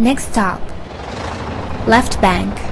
Next stop, left bank.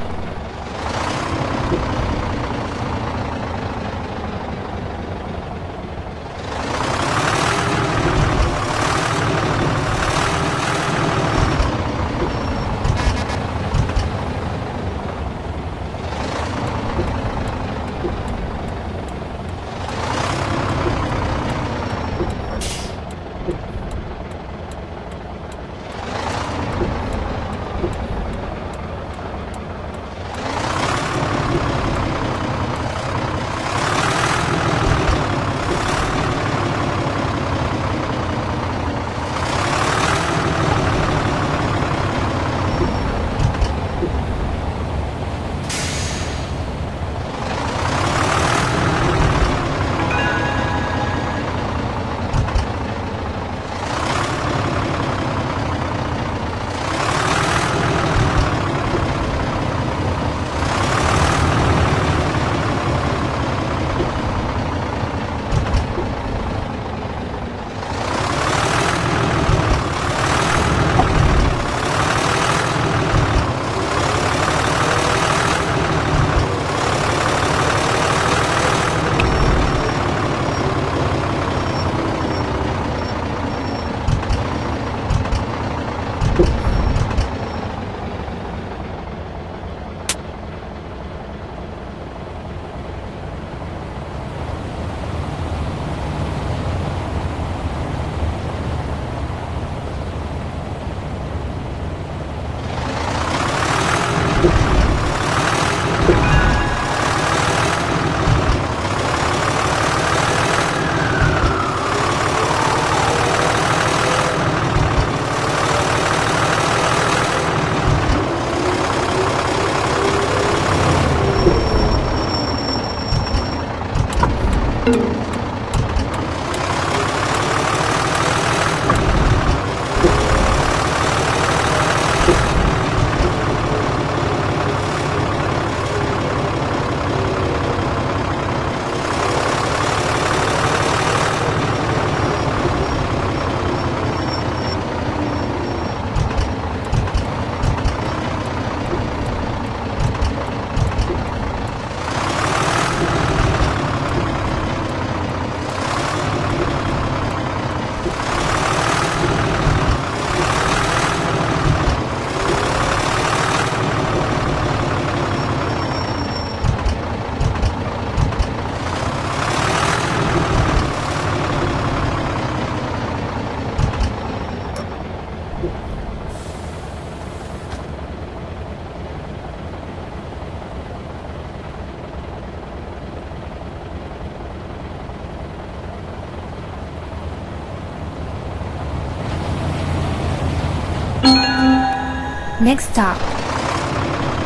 Next stop,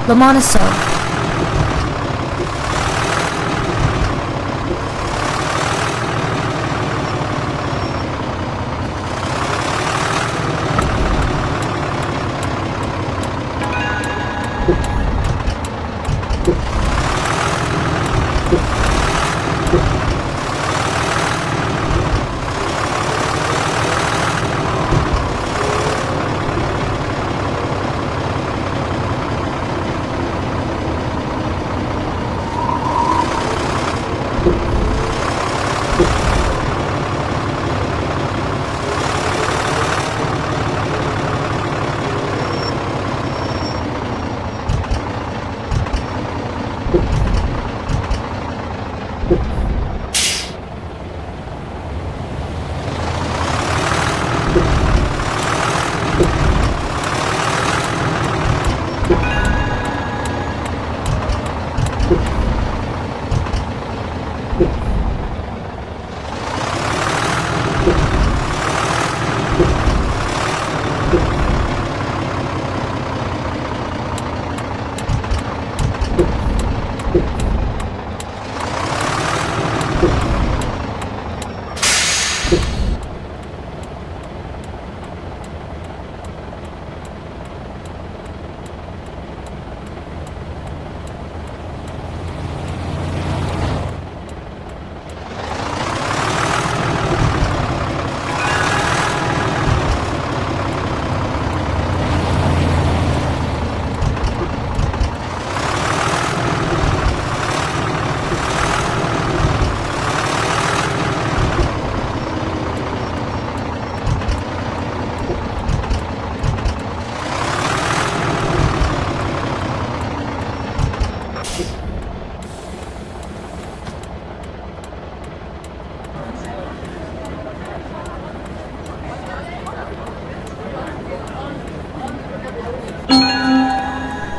Lomonosov.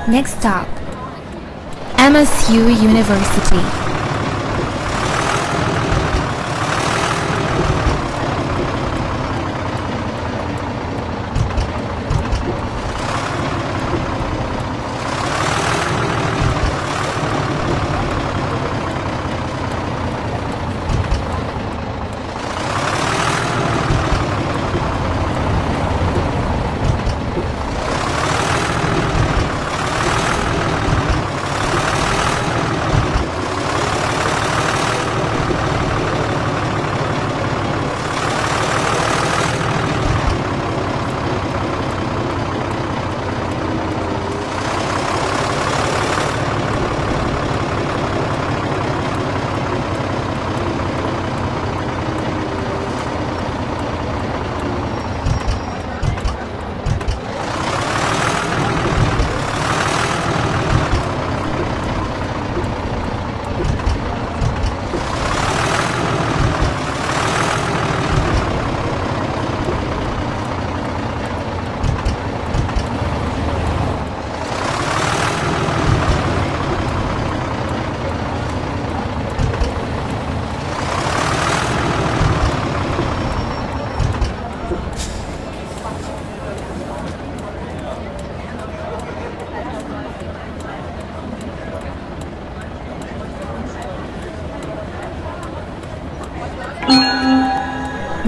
Next stop, MSU University.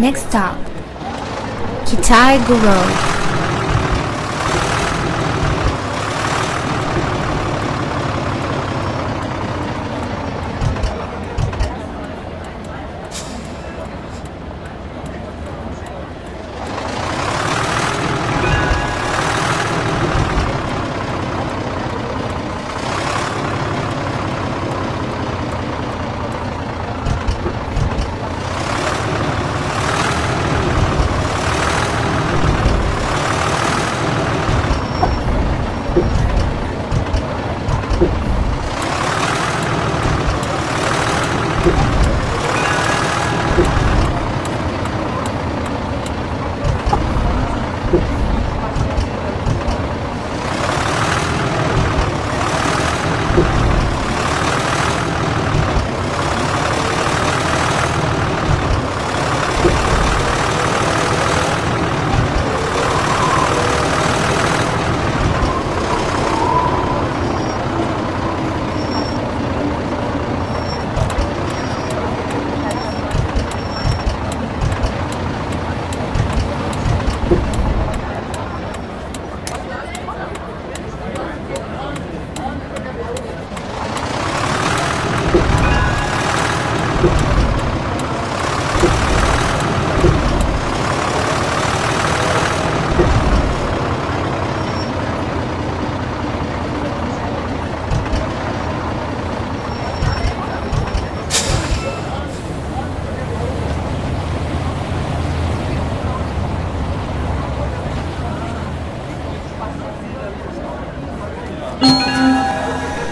Next stop, Kitaigu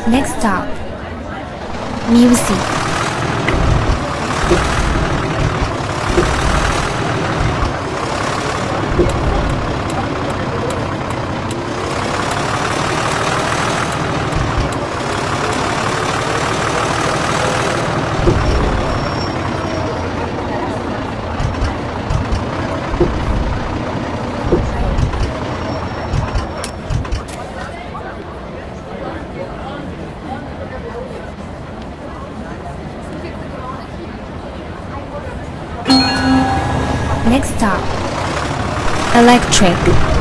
Next stop, Music. Next stop, Electric.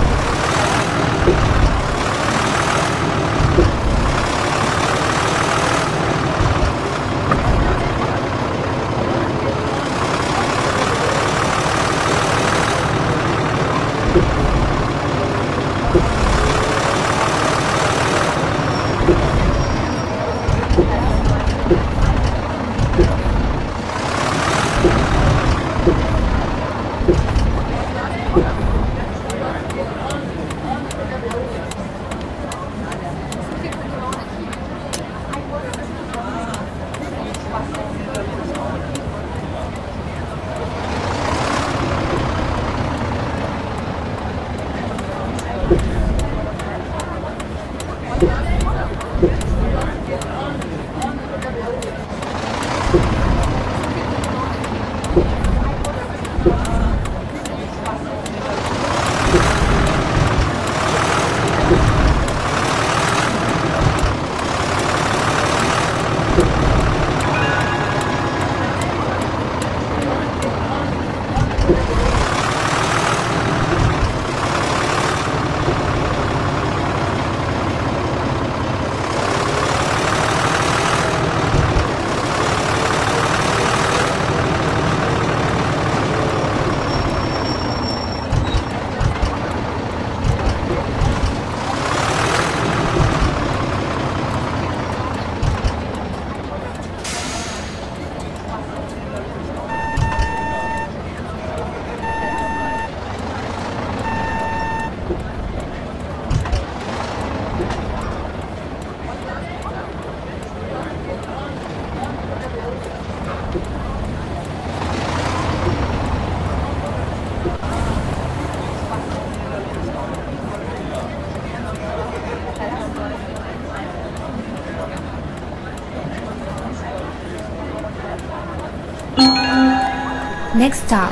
Next stop,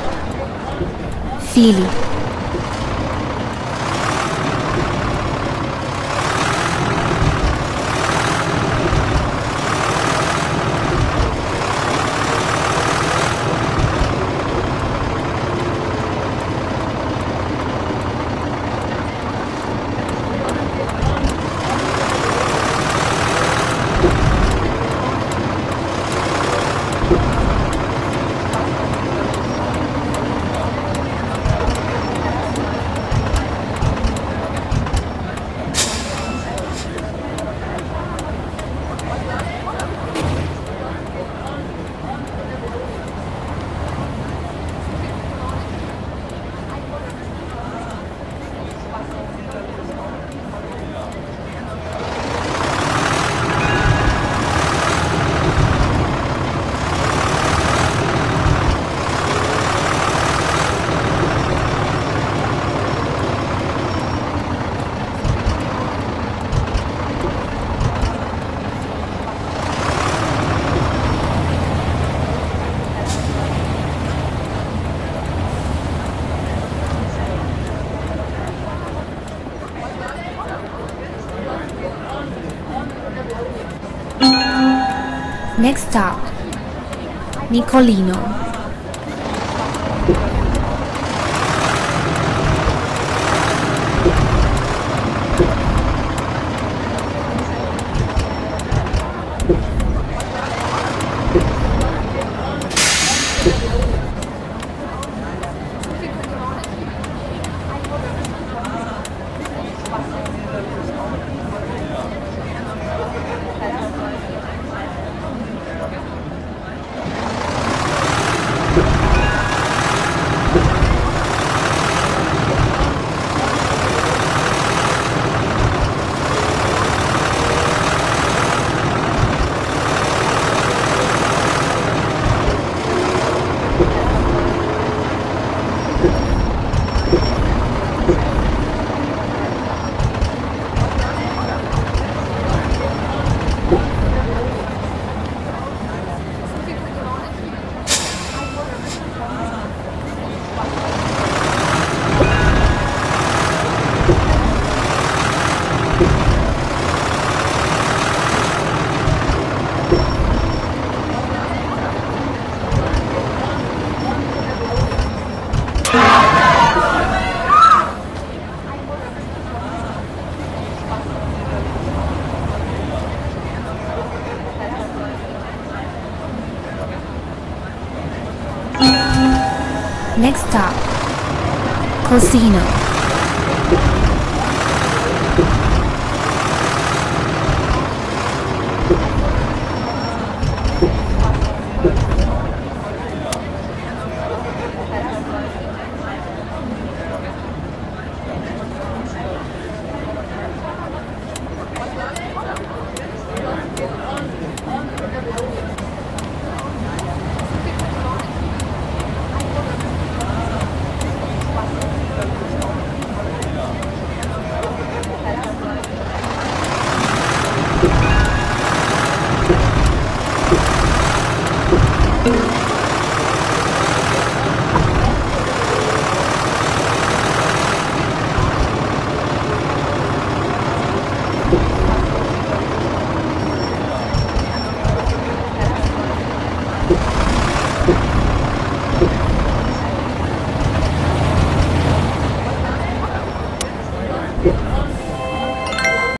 Philly. Next stop, Nicolino. Next stop,